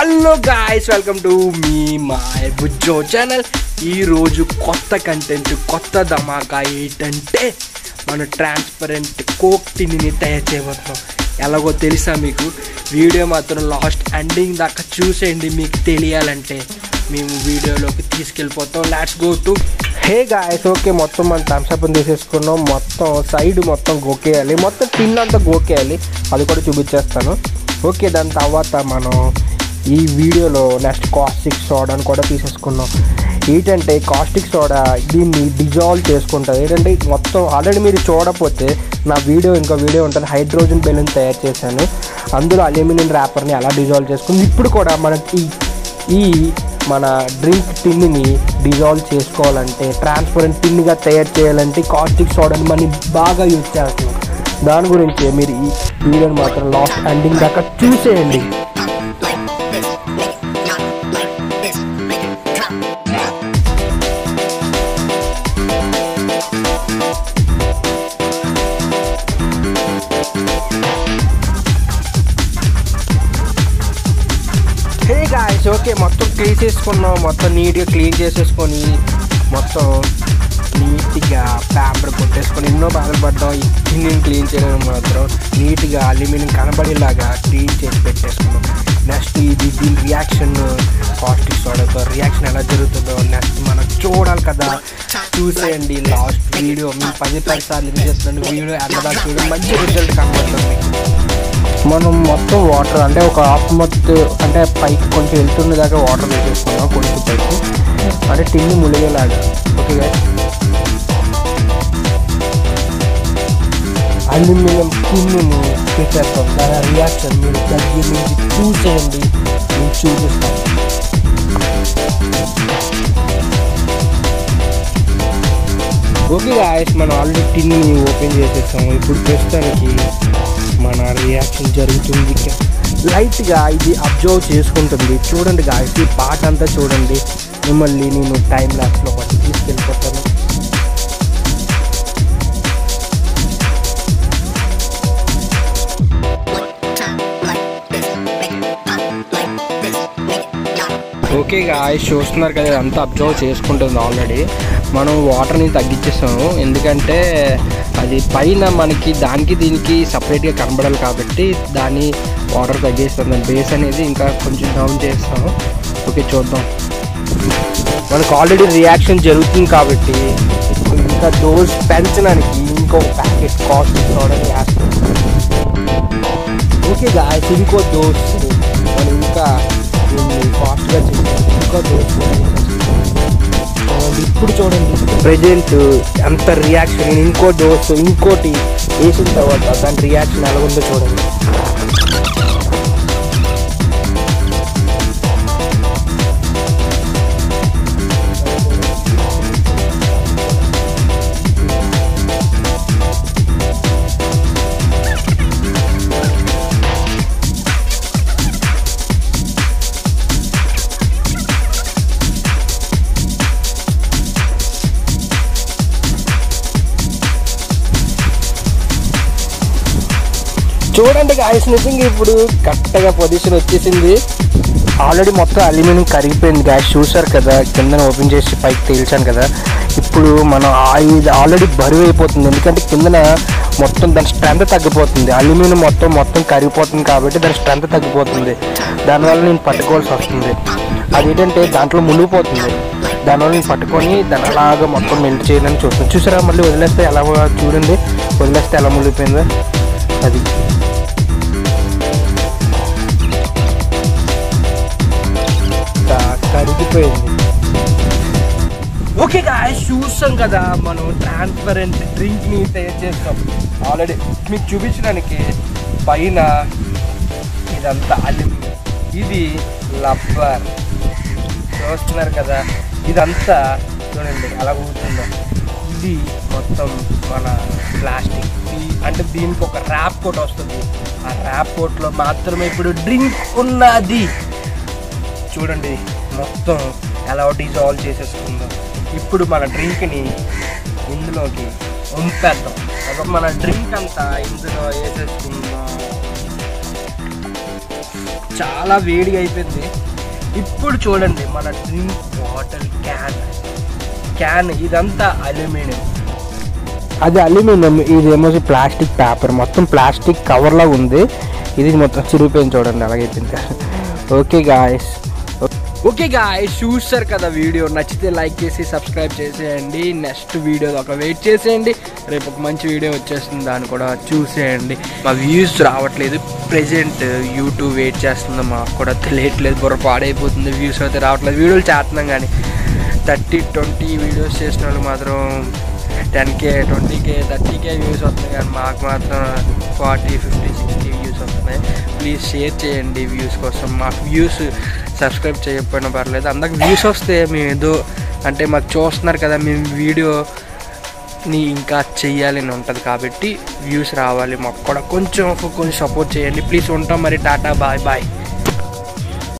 Hello guys welcome to me my Bujjo channel ఈరోజు కొత్త content కొత్త ధమాకా ఏంటంటే మన ట్రాన్స్పరెంట్ కోక్ టిన్ని తయారు చేయబోతున్నాం. ఎలాగో తెలుసా మీకు? వీడియో మాత్రం లాస్ట్ ఎండింగ్ దాకా చూసేయండి. మీకు తెలియాలంటే మేము వీడియోలోకి తీసుకెళ్ళిపోతాం. Let's go to hey guys okay మొత్తం మనం థమ్స్అప్ తీసేసుకున్నాం. మొత్తం సైడ్ మొత్తం గోకేయాలి మొత్తం టిన్ అంతా గోకేయాలి అది కూడా చూపించేస్తాను. ఓకే దాని తర్వాత మనం ఈ వీడియోలో నెక్స్ట్ కాస్టిక్ సోడాని కూడా తీసేసుకున్నాం. ఏంటంటే కాస్టిక్ సోడా దీన్ని డిజాల్వ్ చేసుకుంటుంది. ఏంటంటే మొత్తం ఆల్రెడీ మీరు చూడకపోతే నా వీడియో ఇంకో వీడియో ఉంటుంది. హైడ్రోజన్ బెలూన్ తయారు చేశాను. అందులో అల్యూమినియం ర్యాపర్ని ఎలా డిజాల్వ్ చేసుకుంది. ఇప్పుడు కూడా మనకి ఈ మన డ్రింక్ టిన్ని డిజాల్వ్ చేసుకోవాలంటే ట్రాన్స్పరెంట్ టిన్గా తయారు చేయాలంటే కాస్టిక్ సోడాని మనం బాగా యూజ్ చేస్తున్నాం. దాని గురించి మీరు ఈ వీడియోని మాత్రం లాస్ట్ ఎండింగ్ దాకా చూసేయండి. హే గాయస్ ఓకే మొత్తం క్లీన్ చేసుకున్నాం మొత్తం నీట్గా క్లీన్ చేసేసుకొని మొత్తం నీట్గా పేపర్ కొట్టేసుకొని ఎన్నో బాధలు పడ్డాం. ఈ గిన్నెని క్లీన్ చేయడం మాత్రం నీట్గా అల్యూమినియం కనబడేలాగా క్లీన్ చేసి పెట్టేసుకున్నాం. నెక్స్ట్ ఇది దీని రియాక్షన్ కాస్టిక్ సోడాతో రియాక్షన్ ఎలా జరుగుతుందో నెక్స్ట్ మనం చూడాలి కదా. చూసేయండి లాస్ట్ వీడియో మేము పది పది సార్లు చేస్తున్నాను వీడియో ఎంత చూడండి మంచి రిజల్ట్ కనబడుతుంది. మనం మొత్తం వాటర్ అంటే ఒక హాఫ్ మొత్తం అంటే పైకి కొంచెం వెళ్తున్న దాకా వాటర్ వేసేస్తున్నాం కొంచెం పైకి. అంటే టిన్ని ములిగేలాగా ఓకే అల్యూమినియం టిన్నుని చేసేస్తాం దాని రియాక్షన్ మీరు దగ్గర నుంచి చూసేయండి. నేను చూపిస్తాం ఓకే గాయస్ మనం ఆల్రెడీ టిన్ని ఓపెన్ చేసేస్తాము ఇప్పుడు ప్రస్తుతానికి మన రియాక్షన్ జరుగుతుంది లైట్గా ఇది అబ్జర్వ్ చేసుకుంటుంది. చూడండి గాయస్ ఈ పాట అంతా చూడండి. మిమ్మల్ని నేను టైం ల్యాప్స్లో పట్టి తీసుకెళ్ళిపోతాను. ఓకే గాయస్ చూస్తున్నారు కదా ఇదంతా అబ్జర్వ్ చేసుకుంటుంది ఆల్రెడీ మనం వాటర్ని తగ్గించేస్తాము ఎందుకంటే అది పైన మనకి దానికి దీనికి సపరేట్గా కనబడాలి కాబట్టి దాన్ని వాటర్ తగ్గిస్తాం దాని బేస్ అనేది ఇంకా కొంచెం డౌన్ చేస్తాము. ఓకే చూద్దాం. మనకు ఆల్రెడీ రియాక్షన్ జరుగుతుంది కాబట్టి ఇంకా డోస్ పెంచడానికి ఇంకో ప్యాకెట్ కాస్ట్ చూడడం ఓకే గాయస్ ఇంకో డోస్ మనం ఇంకా కాస్ట్గా చేస్తాం ఇంకో డోస్ కూడా ఇప్పుడు చూడండి. ప్రజెంట్ అంత రియాక్షన్ ఇంకో డోస్ ఇంకోటి వేసిన తర్వాత దాని రియాక్షన్ ఎలా ఉందో చూడండి. చూడండి గాయస్ నిజంగా ఇప్పుడు కరెక్ట్గా పొజిషన్ వచ్చేసింది. ఆల్రెడీ మొత్తం అల్యూమినియం కరిగిపోయింది గ్యాస్ చూసారు కదా కింద ఓపెన్ చేసి పైకి తేల్చాను కదా. ఇప్పుడు మనం ఆ- ఇది ఆల్రెడీ బరువు అయిపోతుంది ఎందుకంటే కిందన మొత్తం దాని స్ట్రెంత్ తగ్గిపోతుంది. అల్యూమినియం మొత్తం మొత్తం కరిగిపోతుంది కాబట్టి దాని స్ట్రెంత్ తగ్గిపోతుంది. దానివల్ల నేను పట్టుకోవాల్సి వస్తుంది. అదేంటంటే దాంట్లో మునిగిపోతుంది. దానివల్ల నేను పట్టుకొని దాని అలాగా మొత్తం మెల్ట్ చేయాలని చూస్తున్నాను చూసారా మళ్ళీ వదిలేస్తే ఎలా చూడండి? వదిలేస్తే ఎలా మునిగిపోయిందో? అది. కరిగిపోయింది. ఓకే గాయస్ చూస్తాం కదా మనం ట్రాన్స్పరెంట్ డ్రింక్ని తయారు చేస్తాం. ఆల్రెడీ మీకు చూపించడానికి పైన ఇదంతా అల్యూమినియం. ఇది లబ్బర్. చూస్తున్నారు కదా ఇదంతా చూడండి అలా కూర్చుందా ఇది మొత్తం మన ప్లాస్టిక్ అంటే దీనికి ఒక ర్యాప్ కోట్ వస్తుంది. ఆ ర్యాప్ కోట్లో మాత్రమే ఇప్పుడు డ్రింక్ ఉన్నది. చూడండి. మొత్తం ఎలా డిజాల్వ్ చేసేస్తుందో ఇప్పుడు మన డ్రింక్ని ఇందులోకి ఉంపేద్దాం. అప్పుడు మన డ్రింక్ అంతా ఇందులో వేసేసుకుందాం. చాలా వేడిగా అయిపోయింది. ఇప్పుడు చూడండి మన డ్రింక్ బాటిల్ క్యాన్. క్యాన్ ఇదంతా అల్యూమినియం. అది అల్యూమినియం. ఇదేమో ప్లాస్టిక్ పేపర్. మొత్తం ప్లాస్టిక్ కవర్లా ఉంది. ఇది మొత్తం చిరిగిపోయింది చూడండి. అలాగైపోయింది ఓకే గాయస్ ఓకే గాయస్ చూస్తారు కదా వీడియో. నచ్చితే లైక్ చేసి సబ్స్క్రైబ్ చేసేయండి. నెక్స్ట్ వీడియో ఒక వెయిట్ చేసేయండి. రేపు ఒక మంచి వీడియో వచ్చేస్తుంది దాన్ని కూడా చూసేయండి. మా వ్యూస్ రావట్లేదు. ప్రెజెంట్ యూట్యూబ్ వెయిట్ చేస్తుంది మాకు కూడా తెలియట్లేదు. బుర్ర పాడైపోతుంది. వ్యూస్ అయితే రావట్లేదు. వీడియోలు చేస్తున్నాం కానీ థర్టీ ట్వంటీ వీడియోస్ చేసిన వాళ్ళు మాత్రం ten K twenty K thirty K views వస్తున్నాయి కానీ మాకు మాత్రం ఫార్టీ ఫిఫ్టీ సిక్స్టీ వ్యూస్ వస్తున్నాయి. ప్లీజ్ షేర్ చేయండి వ్యూస్ కోసం. మాకు వ్యూస్ సబ్స్క్రైబ్ చేయకపోయినా పర్లేదు. అందరికి వ్యూస్ వస్తే మేము ఏదో అంటే మాకు చూస్తున్నారు కదా మేము వీడియోని ఇంకా చెయ్యాలని ఉంటుంది కాబట్టి వ్యూస్ రావాలి మాకు కూడా. కొంచెం కొంచెం సపోర్ట్ చేయండి. ప్లీజ్ ఉంటాం మరి. Tata bye bye